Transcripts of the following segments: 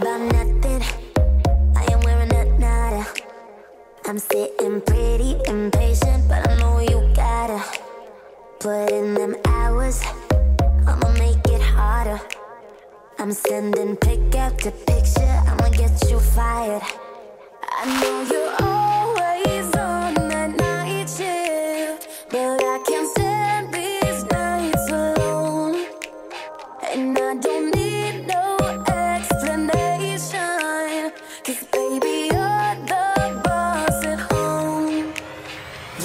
about nothing. I am wearing a nada. I'm sitting pretty impatient, but I know you gotta put in them hours. I'ma make it harder. I'm sending pick after picture. I'ma get you fired. I know you.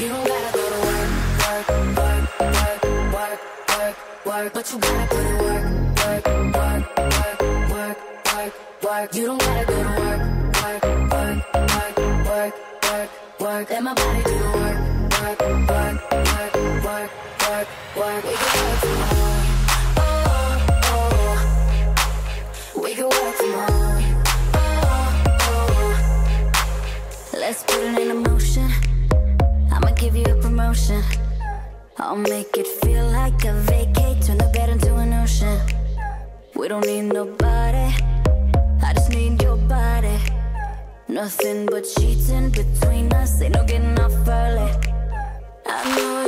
You don't gotta go to work, work, work, work, work, work, work, but you gotta work, work, work, work, work, work. You don't gotta go to work, work, work, work, work, work, work. Let my body do the work, you. I'll make it feel like a vacate, turn the bed into an ocean. We don't need nobody, I just need your body. Nothing but sheets in between us, ain't no getting off early. I know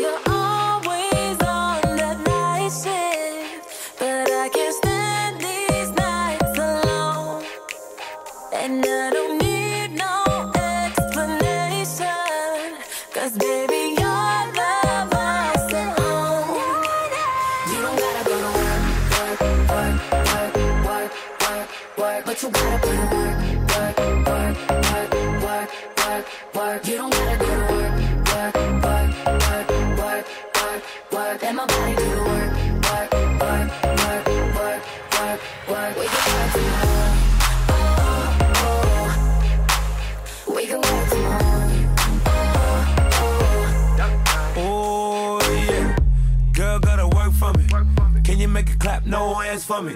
work. But you gotta put in work, work, work, work, work, work, work. You don't gotta go to work, work, work, work, work, work, work. Let my body do the work, work, work, work, work, work, work. We can work tomorrow. Oh, oh. We can work tomorrow. Oh yeah, girl gotta work for me. Can you make it clap? No hands for me.